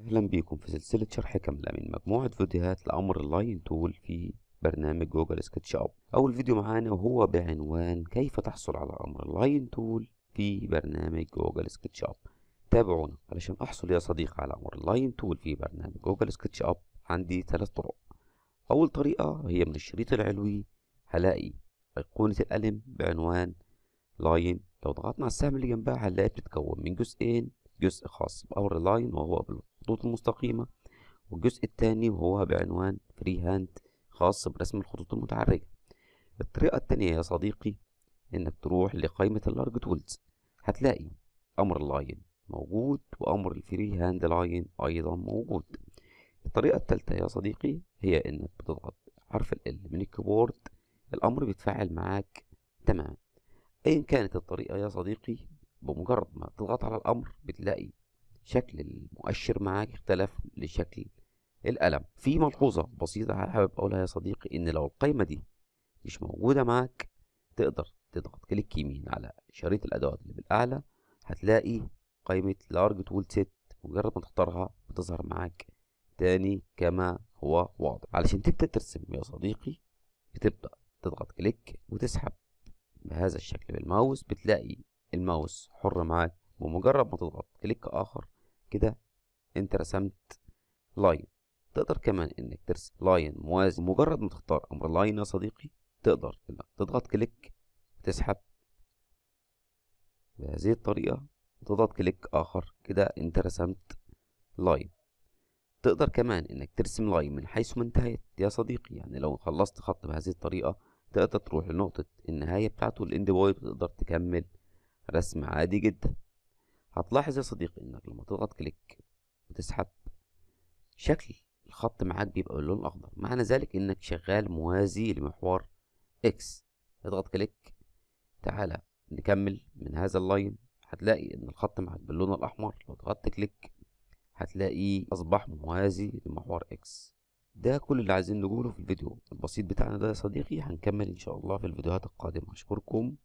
أهلا بيكم في سلسلة شرح كاملة من مجموعة فيديوهات لأمر ال line tool في برنامج Google SketchUp أول فيديو معانا وهو بعنوان كيف تحصل على أمر ال line tool في برنامج Google SketchUp تابعونا علشان أحصل يا صديقي على أمر ال line tool في برنامج Google SketchUp عندي ثلاث طرق. أول طريقة هي من الشريط العلوي. هلاقي أيقونة القلم بعنوان line لو ضغطنا على السهم اللي جنبها هنلاقي بتتكون من جزئين. جزء خاص بأمر line وهو بالخطوط المستقيمة والجزء الثاني وهو بعنوان freehand خاص برسم الخطوط المتحركة. الطريقة التانية يا صديقي إنك تروح لقائمة ال large tools. هتلاقي أمر ال line موجود وامر ال freehand line أيضا موجود. الطريقة التالتة يا صديقي هي إنك بتضغط حرف L من ال keyboard الامر بيتفاعل معاك تماما. ايا كانت الطريقة يا صديقي بمجرد ما تضغط على الامر بتلاقي شكل المؤشر معاك اختلف لشكل القلم في ملحوظة بسيطة حابب اقولها يا صديقي إن لو القايمة دي مش موجودة معاك تقدر تضغط click يمين على شريط الأدوات اللي بالأعلى هتلاقي قائمة large tool set مجرد ما تختارها بتظهر معاك تاني كما هو واضح. علشان تبدأ ترسم يا صديقي بتبدأ تضغط click وتسحب بهذا الشكل بالماوس بتلاقي الماوس حر معاك بمجرد ما تضغط click آخر كده انت رسمت line. تقدر كمان إنك ترسم line موازي. مجرد ما تختار أمر line يا صديقي تقدر إنك تضغط click وتسحب بهذه الطريقة. وتضغط click آخر كده انت رسمت line. تقدر كمان إنك ترسم line من حيث ما انتهيت يا صديقي. يعني لو خلصت خط بهذه الطريقة تقدر تروح لنقطة النهاية بتاعته ال end point وتقدر تكمل رسم عادي جدا. هتلاحظ يا صديقي إنك لما تضغط click وتسحب شكل الخط معاك بيبقى باللون الأخضر. معنى ذلك إنك شغال موازي لمحور X اضغط click تعالى نكمل من هذا ال line هتلاقي إن الخط معاك باللون الأحمر. لو ضغطت كليك هتلاقيه أصبح موازي لمحور إكس ده كل اللي عايزين نقوله في الفيديو البسيط بتاعنا ده يا صديقي. هنكمل إن شاء الله في الفيديوهات القادمة. أشكركم.